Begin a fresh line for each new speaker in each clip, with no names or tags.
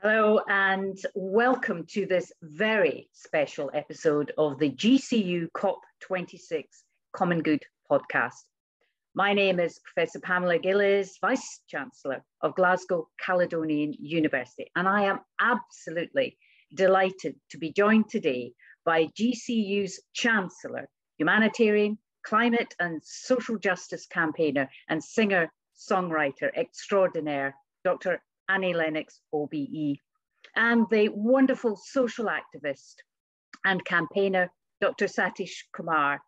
Hello, and welcome to this very special episode of the GCU COP26 Common Good podcast. My name is Professor Pamela Gillies, Vice Chancellor of Glasgow Caledonian University, and I am absolutely delighted to be joined today by GCU's Chancellor, humanitarian, climate and social justice campaigner, and singer songwriter extraordinaire, Dr. Annie Lennox, OBE, and the wonderful social activist and campaigner, Dr. Satish Kumar,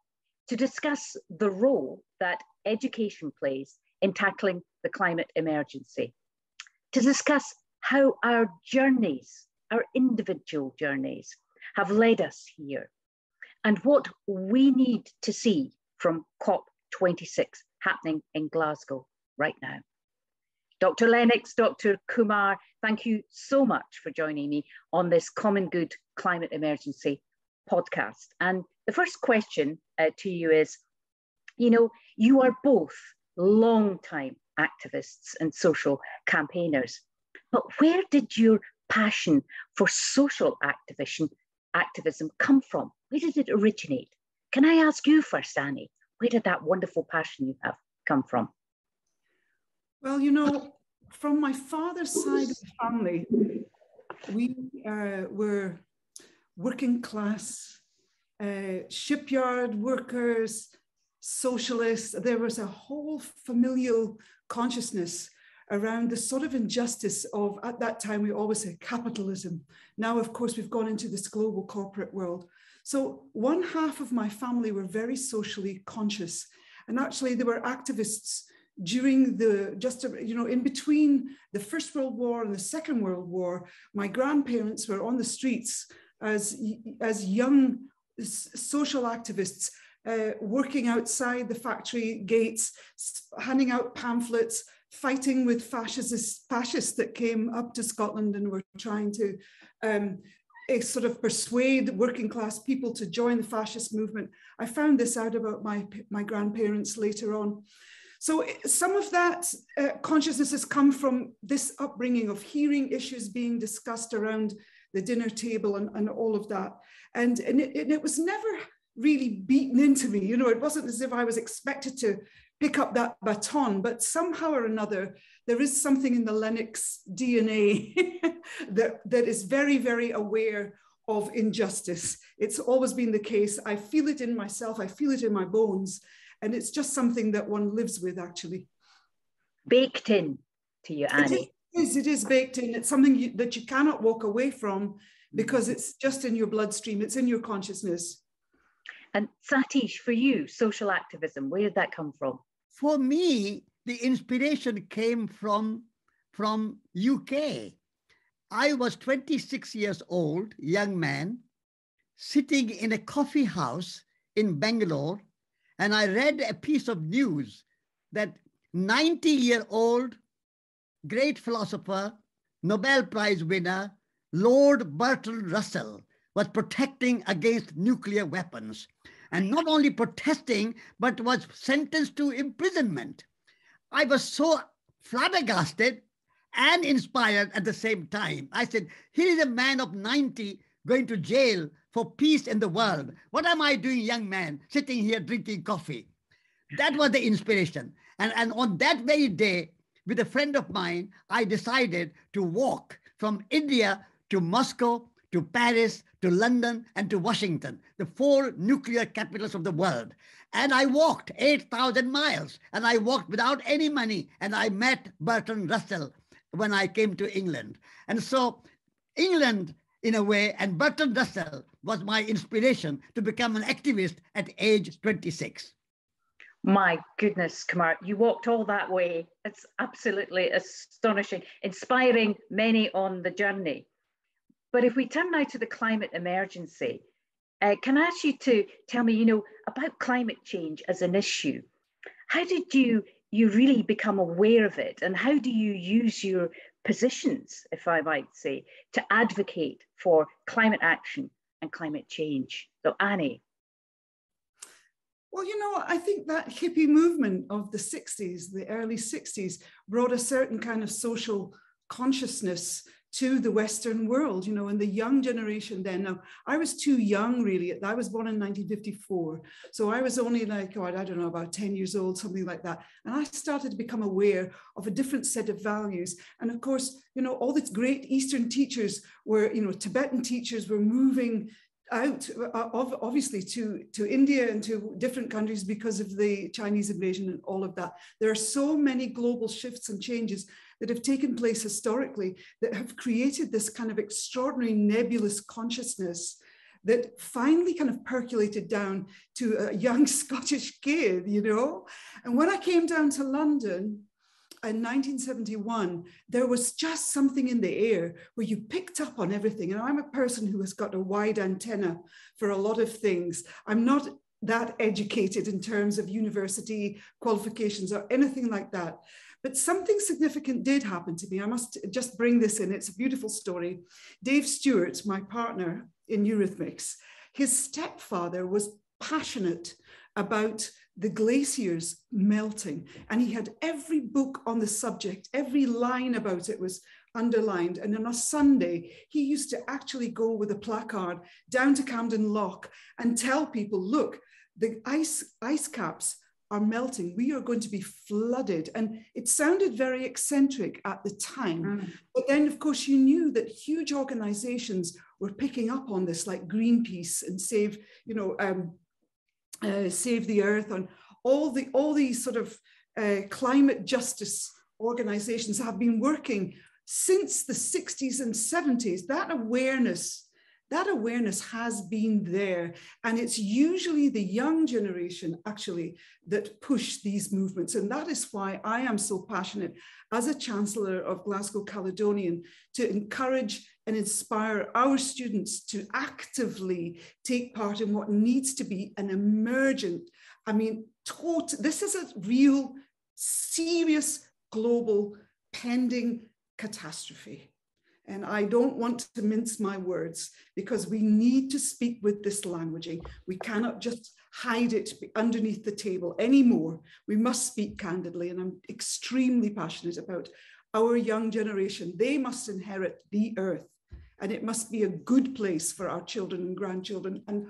to discuss the role that education plays in tackling the climate emergency, to discuss how our journeys, our individual journeys, have led us here, and what we need to see from COP26 happening in Glasgow right now. Dr. Lennox, Dr. Kumar, thank you so much for joining me on this Common Good Climate Emergency podcast. And the first question uh, to you is, you know, you are both long-time activists and social campaigners, but where did your passion for social activism, activism come from? Where did it originate? Can I ask you first, Annie, where did that wonderful passion you have come from?
Well, you know, from my father's side of the family, we uh, were working class, uh, shipyard workers, socialists. There was a whole familial consciousness around the sort of injustice of, at that time, we always said capitalism. Now, of course, we've gone into this global corporate world. So, one half of my family were very socially conscious. And actually, they were activists during the just you know in between the first world war and the second world war my grandparents were on the streets as as young social activists uh, working outside the factory gates handing out pamphlets fighting with fascists fascists that came up to scotland and were trying to um, sort of persuade working class people to join the fascist movement. I found this out about my my grandparents later on so eh, some of that uh, consciousness has come from this upbringing of hearing issues being discussed around the dinner table and, and all of that. And, and, it, and it was never really beaten into me. You know, it wasn't as if I was expected to pick up that baton, but somehow or another, there is something in the Lennox DNA that, that is very, very aware of injustice. It's always been the case. I feel it in myself, I feel it in my bones. And it's just something that one lives with, actually.
Baked in to you, Annie.
It is, it is baked in. It's something you, that you cannot walk away from because mm. it's just in your bloodstream, it's in your consciousness.
And Satish, for you, social activism, where did that come from?
For me, the inspiration came from, from UK. I was 26 years old, young man, sitting in a coffee house in Bangalore and I read a piece of news that 90 year old great philosopher, Nobel Prize winner, Lord Bertrand Russell was protecting against nuclear weapons. And not only protesting, but was sentenced to imprisonment. I was so flabbergasted and inspired at the same time. I said, here is a man of 90 going to jail for peace in the world. What am I doing, young man, sitting here drinking coffee? That was the inspiration. And, and on that very day, with a friend of mine, I decided to walk from India to Moscow, to Paris, to London, and to Washington, the four nuclear capitals of the world. And I walked 8,000 miles, and I walked without any money, and I met Bertrand Russell when I came to England. And so England in a way, and Bertrand Russell was my inspiration to become an activist at age 26.
My goodness, Kumar, you walked all that way. It's absolutely astonishing, inspiring many on the journey. But if we turn now to the climate emergency, uh, can I ask you to tell me, you know, about climate change as an issue? How did you you really become aware of it, and how do you use your positions, if I might say, to advocate for climate action and climate change. So, Annie.
Well, you know, I think that hippie movement of the 60s, the early 60s, brought a certain kind of social consciousness to the Western world, you know, and the young generation then. Now, I was too young, really. I was born in 1954. So I was only like, oh, I don't know, about 10 years old, something like that. And I started to become aware of a different set of values. And of course, you know, all these great Eastern teachers were, you know, Tibetan teachers were moving out uh, obviously to, to India and to different countries because of the Chinese invasion and all of that. There are so many global shifts and changes that have taken place historically that have created this kind of extraordinary nebulous consciousness that finally kind of percolated down to a young Scottish kid, you know? And when I came down to London, in 1971, there was just something in the air where you picked up on everything. And I'm a person who has got a wide antenna for a lot of things. I'm not that educated in terms of university qualifications or anything like that. But something significant did happen to me. I must just bring this in. It's a beautiful story. Dave Stewart, my partner in Eurythmics, his stepfather was passionate about the glaciers melting. And he had every book on the subject, every line about it was underlined. And on a Sunday, he used to actually go with a placard down to Camden Lock and tell people, look, the ice, ice caps are melting. We are going to be flooded. And it sounded very eccentric at the time. Mm. But then, of course, you knew that huge organizations were picking up on this, like Greenpeace and Save, you know, um, uh, Save the Earth, and all the all these sort of uh, climate justice organizations have been working since the 60s and 70s. That awareness, that awareness has been there, and it's usually the young generation actually that push these movements, and that is why I am so passionate as a chancellor of Glasgow Caledonian to encourage and inspire our students to actively take part in what needs to be an emergent, I mean, this is a real, serious global pending catastrophe. And I don't want to mince my words because we need to speak with this languaging. Eh? We cannot just hide it underneath the table anymore. We must speak candidly. And I'm extremely passionate about our young generation. They must inherit the earth and it must be a good place for our children and grandchildren and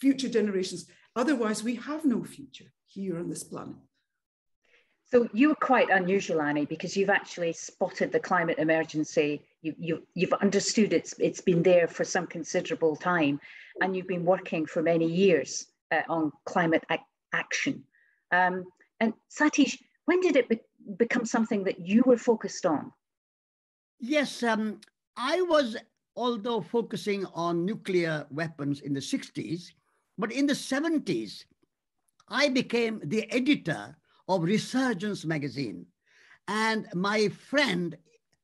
future generations. Otherwise, we have no future here on this planet.
So you're quite unusual, Annie, because you've actually spotted the climate emergency. You, you, you've understood it's, it's been there for some considerable time, and you've been working for many years uh, on climate ac action. Um, and Satish, when did it be become something that you were focused on?
Yes, um, I was although focusing on nuclear weapons in the 60s, but in the 70s, I became the editor of Resurgence magazine. And my friend,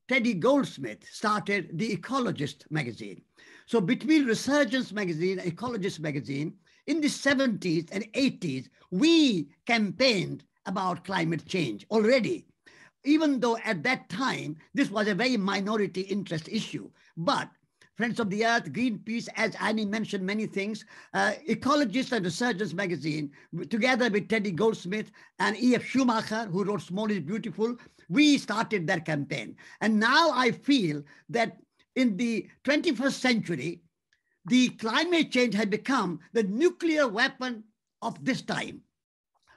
Teddy Goldsmith, started the Ecologist magazine. So between Resurgence magazine and Ecologist magazine, in the 70s and 80s, we campaigned about climate change already even though at that time this was a very minority interest issue. But Friends of the Earth, Greenpeace, as Annie mentioned many things, uh, Ecologists and Resurgence magazine, together with Teddy Goldsmith and E.F. Schumacher, who wrote Small is Beautiful, we started that campaign. And now I feel that in the 21st century, the climate change had become the nuclear weapon of this time.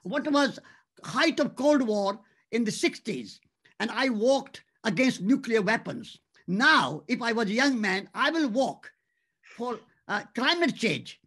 What was height of Cold War in the 60s, and I walked against nuclear weapons. Now, if I was a young man, I will walk for uh, climate change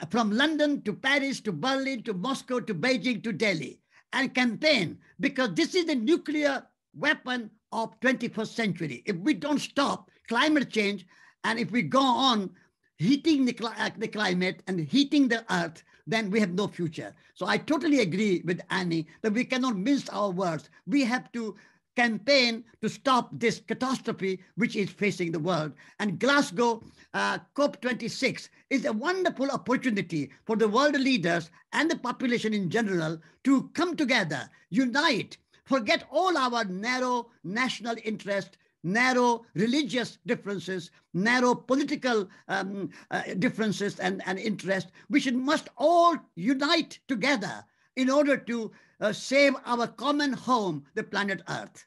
uh, from London to Paris to Berlin to Moscow to Beijing to Delhi and campaign because this is the nuclear weapon of 21st century. If we don't stop climate change and if we go on heating the, uh, the climate and heating the earth, then we have no future. So I totally agree with Annie that we cannot mince our words. We have to campaign to stop this catastrophe which is facing the world. And Glasgow uh, COP26 is a wonderful opportunity for the world leaders and the population in general to come together, unite, forget all our narrow national interest, narrow religious differences, narrow political um, uh, differences and, and interests. We should must all unite together in order to uh, save our common home, the planet Earth.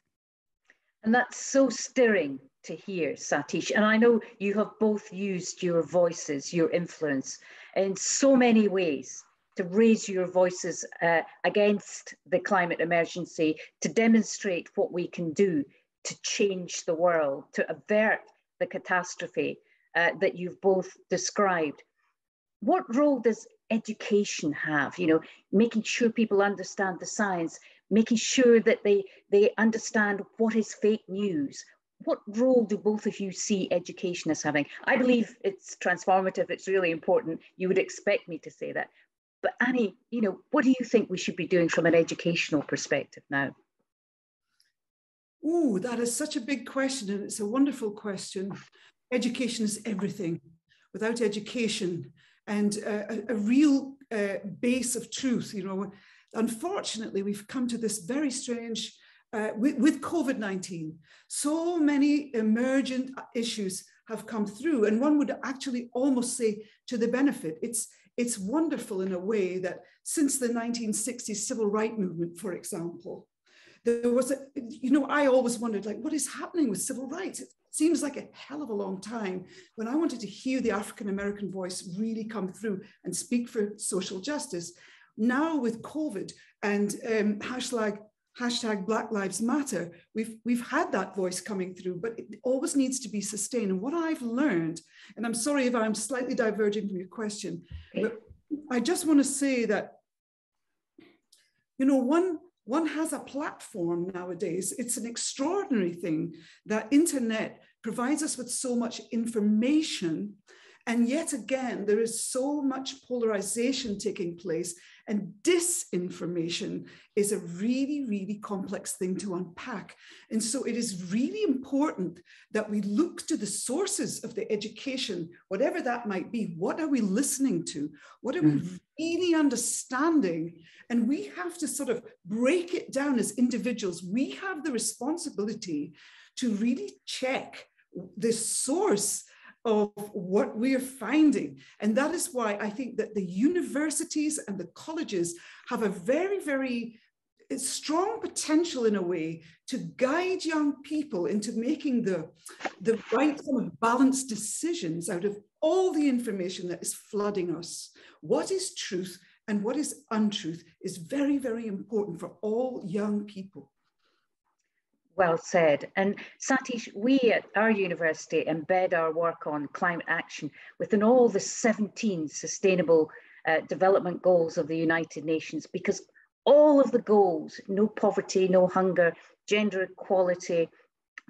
And that's so stirring to hear, Satish. And I know you have both used your voices, your influence in so many ways to raise your voices uh, against the climate emergency, to demonstrate what we can do to change the world, to avert the catastrophe uh, that you've both described. What role does education have? You know, making sure people understand the science, making sure that they, they understand what is fake news. What role do both of you see education as having? I believe it's transformative, it's really important. You would expect me to say that. But Annie, you know, what do you think we should be doing from an educational perspective now?
Oh, that is such a big question, and it's a wonderful question. Education is everything. Without education and a, a real uh, base of truth, you know, unfortunately, we've come to this very strange uh, with, with COVID 19. So many emergent issues have come through, and one would actually almost say to the benefit. It's it's wonderful in a way that since the 1960s civil rights movement, for example, there was a, you know, I always wondered, like, what is happening with civil rights? It seems like a hell of a long time when I wanted to hear the African American voice really come through and speak for social justice. Now with COVID and um, hashtag hashtag Black Lives Matter, we've we've had that voice coming through, but it always needs to be sustained. And what I've learned, and I'm sorry if I'm slightly diverging from your question, but I just want to say that, you know, one one has a platform nowadays. It's an extraordinary thing that internet provides us with so much information and yet again, there is so much polarization taking place, and disinformation is a really, really complex thing to unpack. And so it is really important that we look to the sources of the education, whatever that might be. What are we listening to? What are we mm. really understanding? And we have to sort of break it down as individuals. We have the responsibility to really check the source of what we're finding. And that is why I think that the universities and the colleges have a very, very eh, strong potential in a way to guide young people into making the, the right kind of balanced decisions out of all the information that is flooding us. What is truth and what is untruth is very, very important for all young people.
Well said. And Satish, we at our university embed our work on climate action within all the 17 sustainable uh, development goals of the United Nations because all of the goals, no poverty, no hunger, gender equality,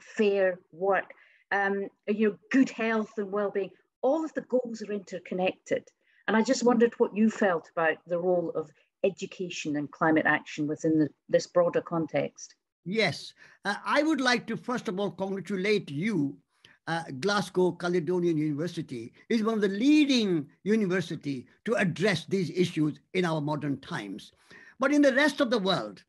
fair work, um, you know, good health and well-being, all of the goals are interconnected. And I just wondered what you felt about the role of education and climate action within the, this broader context.
Yes, uh, I would like to first of all congratulate you. Uh, Glasgow Caledonian University is one of the leading university to address these issues in our modern times. But in the rest of the world,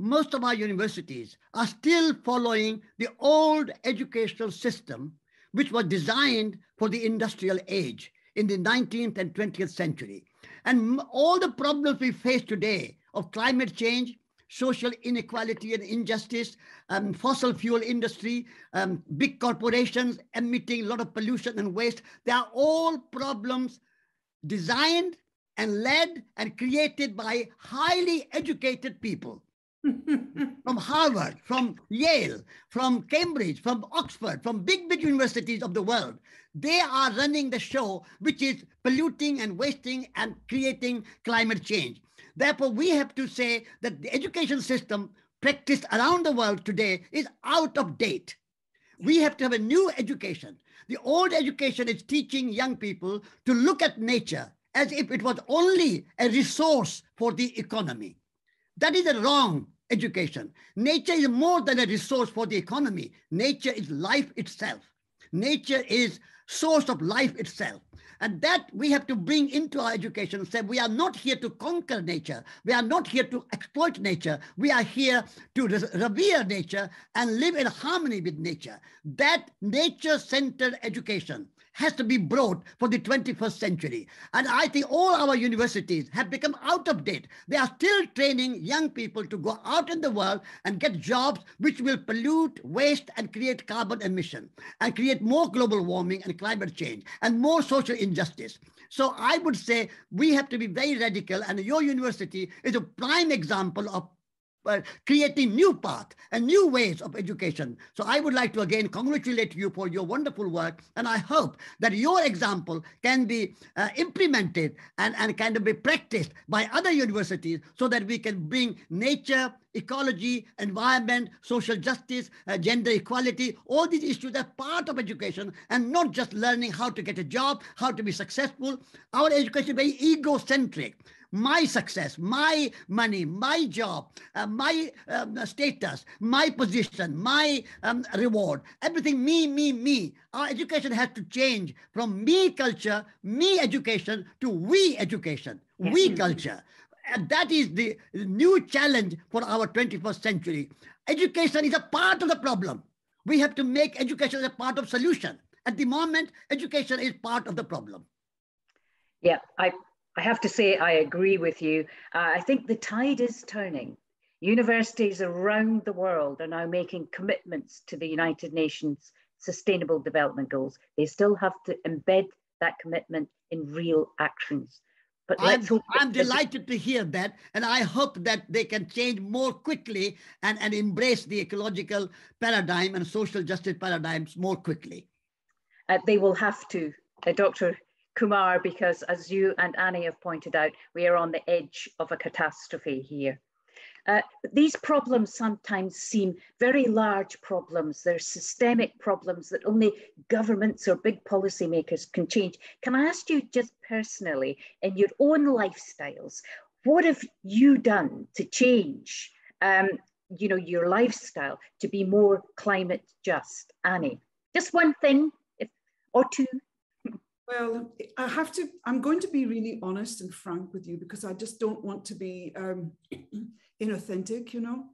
most of our universities are still following the old educational system, which was designed for the industrial age in the 19th and 20th century. And all the problems we face today of climate change, social inequality and injustice, um, fossil fuel industry, um, big corporations emitting a lot of pollution and waste. They are all problems designed and led and created by highly educated people. from Harvard, from Yale, from Cambridge, from Oxford, from big, big universities of the world. They are running the show, which is polluting and wasting and creating climate change. Therefore, we have to say that the education system practiced around the world today is out of date. We have to have a new education. The old education is teaching young people to look at nature as if it was only a resource for the economy. That is a wrong education. Nature is more than a resource for the economy. Nature is life itself. Nature is source of life itself. And that we have to bring into our education say we are not here to conquer nature. We are not here to exploit nature. We are here to revere nature and live in harmony with nature. That nature centered education has to be brought for the 21st century. And I think all our universities have become out of date. They are still training young people to go out in the world and get jobs which will pollute, waste, and create carbon emission and create more global warming and climate change and more social injustice. So I would say we have to be very radical, and your university is a prime example of creating new path and new ways of education. So I would like to again congratulate you for your wonderful work. And I hope that your example can be uh, implemented and, and kind of be practiced by other universities so that we can bring nature, ecology, environment, social justice, uh, gender equality, all these issues are part of education and not just learning how to get a job, how to be successful. Our education is very egocentric my success, my money, my job, uh, my um, status, my position, my um, reward, everything me, me, me. Our education has to change from me culture, me education to we education, we culture. And that is the new challenge for our 21st century. Education is a part of the problem. We have to make education a part of solution. At the moment, education is part of the problem.
Yeah, I I have to say, I agree with you. Uh, I think the tide is turning. Universities around the world are now making commitments to the United Nations Sustainable Development Goals. They still have to embed that commitment in real actions.
But I'm, I'm delighted to hear that. And I hope that they can change more quickly and, and embrace the ecological paradigm and social justice paradigms more quickly.
Uh, they will have to. Uh, Dr. Kumar, because as you and Annie have pointed out, we are on the edge of a catastrophe here. Uh, these problems sometimes seem very large problems. They're systemic problems that only governments or big policymakers can change. Can I ask you just personally, in your own lifestyles, what have you done to change um, you know, your lifestyle to be more climate just? Annie, just one thing if, or two.
Well, I have to, I'm going to be really honest and frank with you because I just don't want to be um, inauthentic, you know.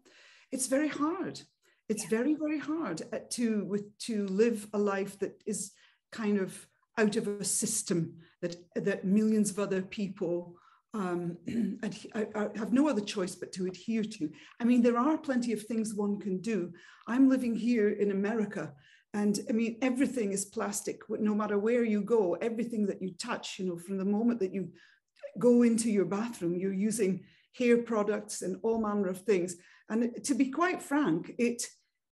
It's very hard. It's very, very hard uh, to, with, to live a life that is kind of out of a system that, that millions of other people um, I, I have no other choice but to adhere to. I mean, there are plenty of things one can do. I'm living here in America and I mean, everything is plastic, no matter where you go, everything that you touch, you know, from the moment that you go into your bathroom, you're using hair products and all manner of things. And to be quite frank, it,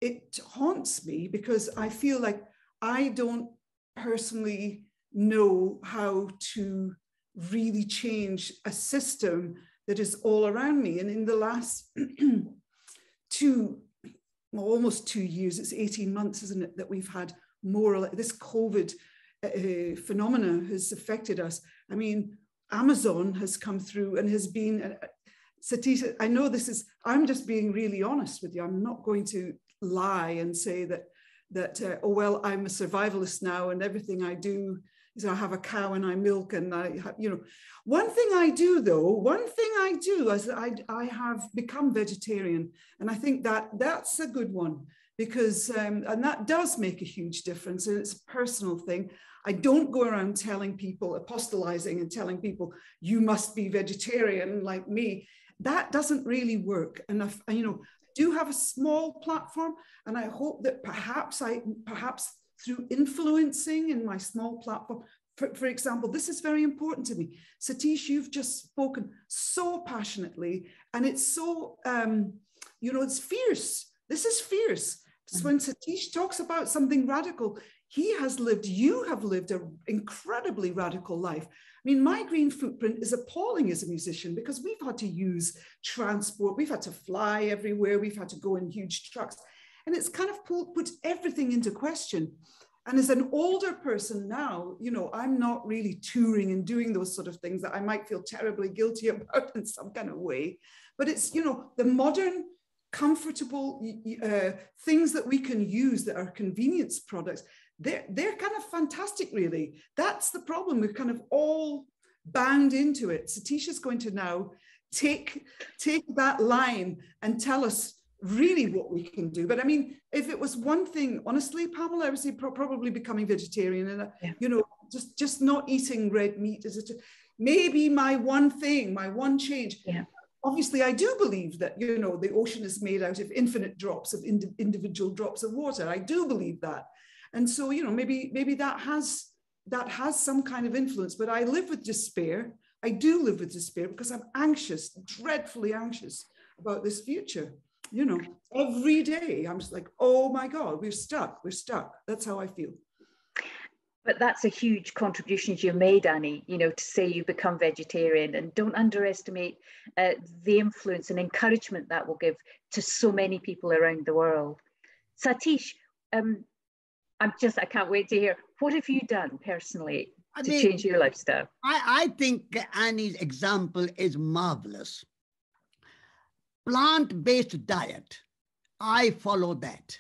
it haunts me because I feel like I don't personally know how to really change a system that is all around me. And in the last two well, almost two years, it's 18 months, isn't it, that we've had more this COVID uh, phenomena has affected us. I mean, Amazon has come through and has been, uh, Satish, I know this is, I'm just being really honest with you. I'm not going to lie and say that, that uh, oh, well, I'm a survivalist now and everything I do is I have a cow and I milk and I, you know, one thing I do though, one thing I do is I, I have become vegetarian. And I think that that's a good one because, um, and that does make a huge difference. And it's a personal thing. I don't go around telling people, apostolizing and telling people, you must be vegetarian like me. That doesn't really work. If, you know, I do have a small platform and I hope that perhaps I, perhaps through influencing in my small platform. For, for example, this is very important to me. Satish, you've just spoken so passionately, and it's so, um, you know, it's fierce. This is fierce. Mm-hmm. When Satish talks about something radical, he has lived, you have lived an incredibly radical life. I mean, my green footprint is appalling as a musician because we've had to use transport, we've had to fly everywhere, we've had to go in huge trucks. And it's kind of put, put everything into question. And as an older person now, you know, I'm not really touring and doing those sort of things that I might feel terribly guilty about in some kind of way. But it's, you know, the modern, comfortable uh, things that we can use that are convenience products, they're, they're kind of fantastic, really. That's the problem. We're kind of all bound into it. Satisha's going to now take, take that line and tell us really what we can do. But I mean, if it was one thing, honestly, Pamela, I would say pro- probably becoming vegetarian and, uh, yeah. you know, just, just not eating red meat. Is it maybe my one thing, my one change?
Yeah.
Obviously, I do believe that, you know, the ocean is made out of infinite drops of ind- individual drops of water. I do believe that. And so, you know, maybe, maybe that has, that has some kind of influence, but I live with despair. I do live with despair because I'm anxious, dreadfully anxious about this future you know, every day I'm just like, oh my God, we're stuck, we're stuck. That's how I feel.
But that's a huge contribution you made, Annie, you know, to say you become vegetarian and don't underestimate uh, the influence and encouragement that will give to so many people around the world. Satish, um, I'm just, I can't wait to hear, what have you done personally I to mean, change your lifestyle?
I, I think Annie's example is marvelous plant-based diet. I follow that.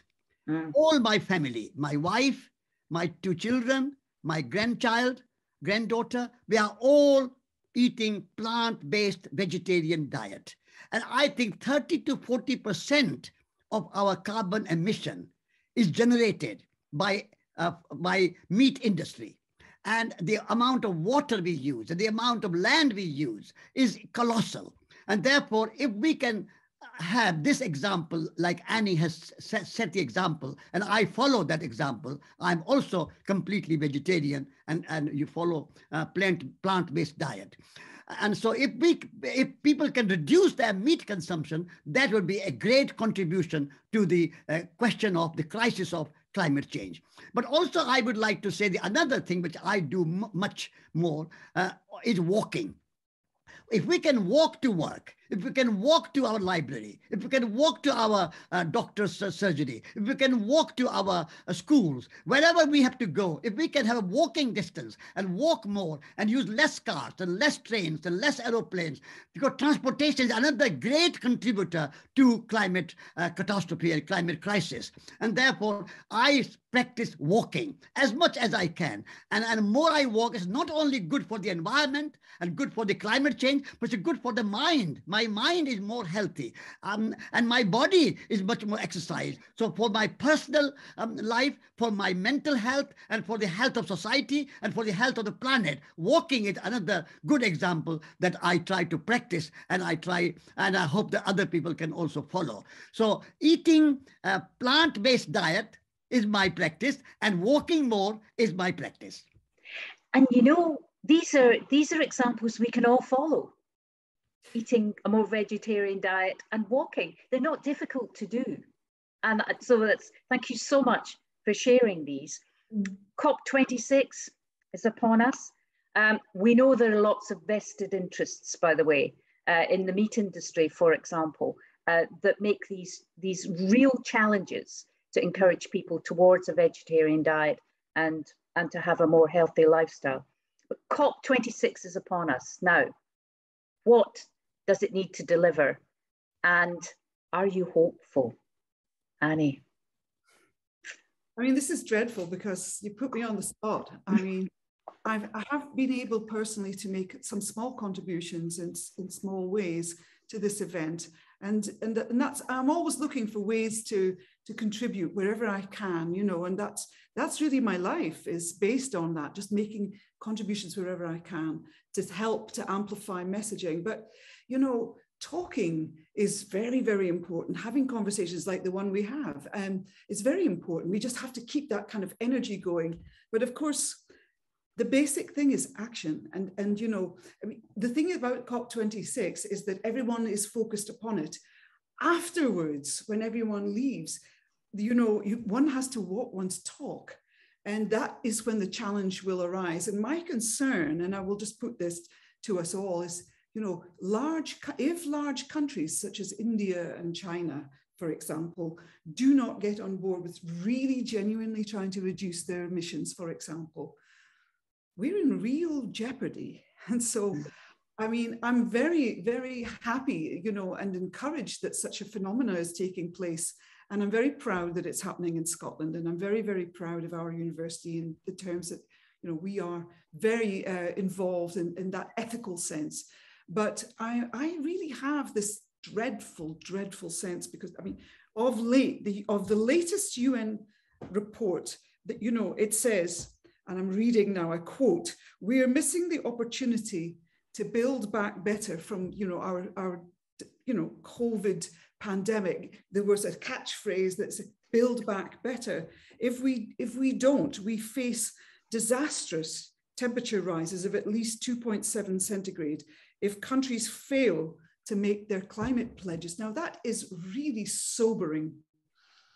Mm. All my family, my wife, my two children, my grandchild, granddaughter, we are all eating plant-based vegetarian diet. And I think 30 to 40% of our carbon emission is generated by, uh, by meat industry. And the amount of water we use and the amount of land we use is colossal. And therefore, if we can have this example, like Annie has set, set, the example, and I follow that example. I'm also completely vegetarian, and, and you follow uh, plant plant-based diet. And so, if we if people can reduce their meat consumption, that would be a great contribution to the uh, question of the crisis of climate change. But also, I would like to say the another thing which I do much more uh, is walking. If we can walk to work, if we can walk to our library, if we can walk to our uh, doctor's uh, surgery, if we can walk to our uh, schools, wherever we have to go, if we can have a walking distance and walk more and use less cars and less trains and less aeroplanes, because transportation is another great contributor to climate uh, catastrophe and climate crisis. And therefore, I practice walking as much as I can. And, and more I walk, is not only good for the environment and good for the climate change, but it's good for the mind. My mind is more healthy um, and my body is much more exercised. So for my personal um, life, for my mental health and for the health of society and for the health of the planet, walking is another good example that I try to practice and I try and I hope that other people can also follow. So eating a plant-based diet is my practice and walking more is my practice
and you know these are these are examples we can all follow eating a more vegetarian diet and walking they're not difficult to do and so that's thank you so much for sharing these mm. cop26 is upon us um, we know there are lots of vested interests by the way uh, in the meat industry for example uh, that make these these real challenges to encourage people towards a vegetarian diet and, and to have a more healthy lifestyle. But COP26 is upon us now. What does it need to deliver? And are you hopeful, Annie?
I mean, this is dreadful because you put me on the spot. I mean, I've, I have been able personally to make some small contributions in, in small ways to this event. And, and, and that's, I'm always looking for ways to to contribute wherever I can, you know, and that's that's really my life is based on that, just making contributions wherever I can to help to amplify messaging. But you know, talking is very, very important. Having conversations like the one we have um, is very important. We just have to keep that kind of energy going. But of course, the basic thing is action. And, and you know, I mean, the thing about COP26 is that everyone is focused upon it. Afterwards, when everyone leaves, you know, you, one has to walk one's talk. And that is when the challenge will arise. And my concern, and I will just put this to us all, is, you know, large, if large countries such as India and China, for example, do not get on board with really genuinely trying to reduce their emissions, for example, we're in real jeopardy. And so, I mean, I'm very, very happy, you know, and encouraged that such a phenomena is taking place and I'm very proud that it's happening in Scotland. And I'm very, very proud of our university in the terms that, you know, we are very uh, involved in, in that ethical sense. But I, I really have this dreadful, dreadful sense because I mean, of late, the of the latest UN report that you know, it says, and I'm reading now, I quote, we are missing the opportunity to build back better from you know our, our you know, COVID pandemic. There was a catchphrase that's build back better. If we if we don't, we face disastrous temperature rises of at least 2.7 centigrade if countries fail to make their climate pledges. Now, that is really sobering.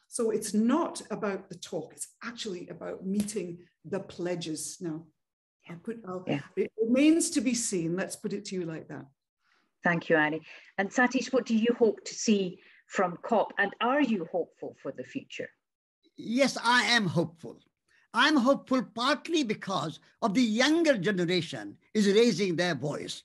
So it's not about the talk, it's actually about meeting the pledges. Now, I'll put, I'll, yeah. it remains to be seen. Let's put it to you like that.
Thank you, Annie. And Satish, what do you hope to see from COP? And are you hopeful for the future?
Yes, I am hopeful. I'm hopeful partly because of the younger generation is raising their voice.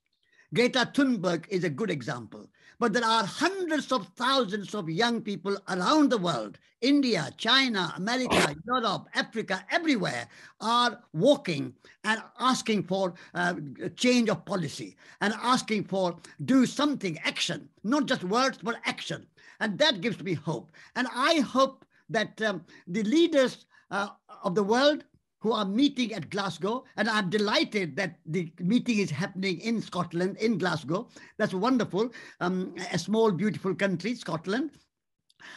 Greta Thunberg is a good example. But there are hundreds of thousands of young people around the world, India, China, America, Europe, Africa, everywhere, are walking and asking for uh, change of policy and asking for do something, action, not just words, but action. And that gives me hope. And I hope that um, the leaders uh, of the world who are meeting at Glasgow. And I'm delighted that the meeting is happening in Scotland, in Glasgow. That's wonderful. Um, a small, beautiful country, Scotland.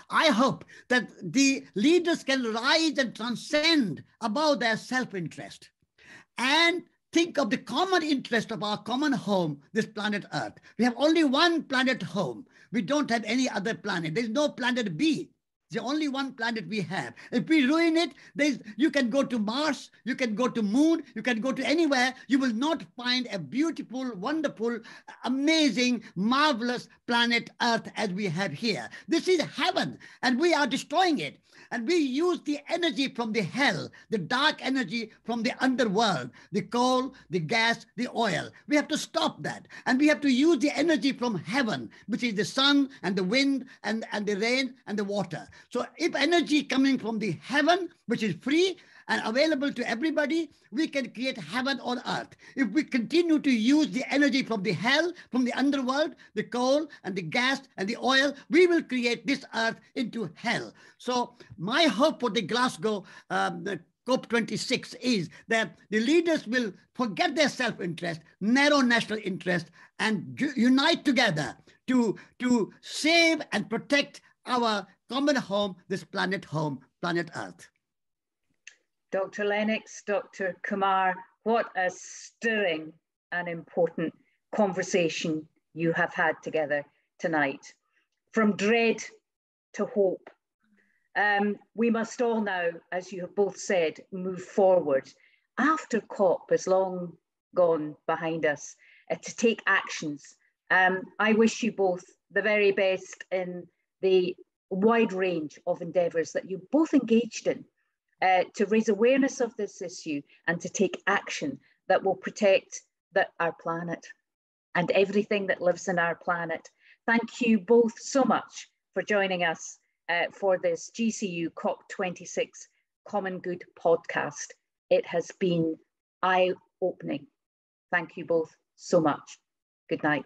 I hope that the leaders can rise and transcend above their self interest and think of the common interest of our common home, this planet Earth. We have only one planet home. We don't have any other planet. There's no planet B the only one planet we have. If we ruin it, you can go to Mars, you can go to moon, you can go to anywhere. You will not find a beautiful, wonderful, amazing, marvelous planet Earth as we have here. This is heaven, and we are destroying it. And we use the energy from the hell, the dark energy from the underworld, the coal, the gas, the oil. We have to stop that. And we have to use the energy from heaven, which is the sun and the wind and, and the rain and the water. So if energy coming from the heaven, which is free, and available to everybody, we can create heaven on earth. If we continue to use the energy from the hell, from the underworld, the coal and the gas and the oil, we will create this earth into hell. So my hope for the Glasgow um, the COP26 is that the leaders will forget their self-interest, narrow national interest, and unite together to, to save and protect our common home, this planet home, planet Earth.
Dr. Lennox, Dr. Kumar, what a stirring and important conversation you have had together tonight. From dread to hope. Um, we must all now, as you have both said, move forward after COP is long gone behind us uh, to take actions. Um, I wish you both the very best in the wide range of endeavours that you both engaged in uh, to raise awareness of this issue and to take action that will protect the, our planet and everything that lives in our planet. Thank you both so much for joining us uh, for this GCU COP26 Common Good podcast. It has been eye opening. Thank you both so much. Good night.